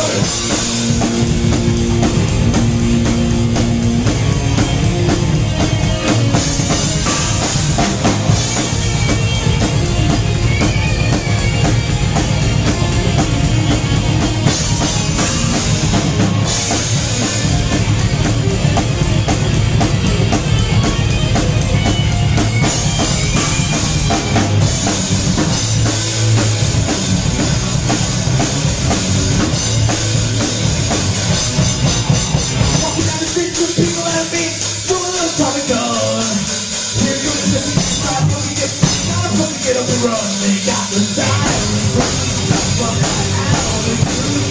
Walking Tommy Gun. Here the beat, slide, boogie, get, not a boogie, get up and run. They got the time, run, run, run, run, run, run, run, run,